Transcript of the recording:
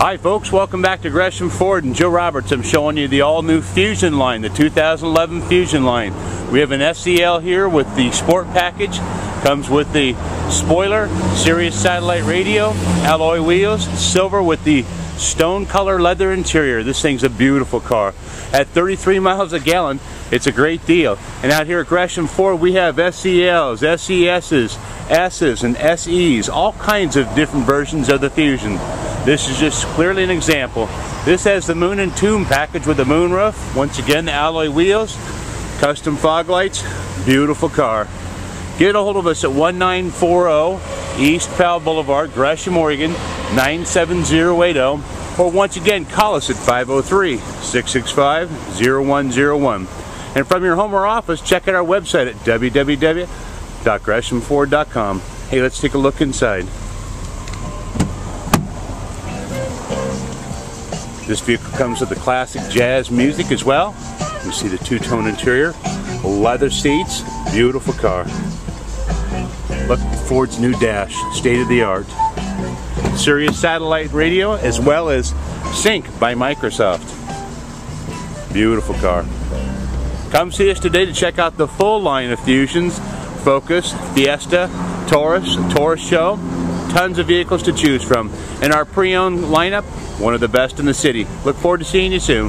Hi folks, welcome back to Gresham Ford and Joe Roberts. I'm showing you the all-new Fusion line, the 2011 Fusion line. We have an SEL here with the Sport package. Comes with the spoiler, Sirius satellite radio, alloy wheels, silver with the stone color leather interior. This thing's a beautiful car. At 33 miles a gallon, it's a great deal. And out here at Gresham Ford, we have SELs, SESs, S's, and SEs, all kinds of different versions of the Fusion. This is just clearly an example. This has the Moon and Tune package with the moonroof. Once again, the alloy wheels, custom fog lights, beautiful car. Get a hold of us at 1940 East Powell Boulevard, Gresham, Oregon, 97080. Or once again, call us at 503-665-0101. And from your home or office, check out our website at www.greshamford.com. Hey, let's take a look inside. This vehicle comes with the classic jazz music as well. You see the two-tone interior, leather seats, beautiful car. Look, Ford's new dash, state-of-the-art. Sirius satellite radio as well as Sync by Microsoft. Beautiful car. Come see us today to check out the full line of Fusions, Focus, Fiesta, Taurus, Taurus SHO, tons of vehicles to choose from. And our pre-owned lineup, one of the best in the city. Look forward to seeing you soon.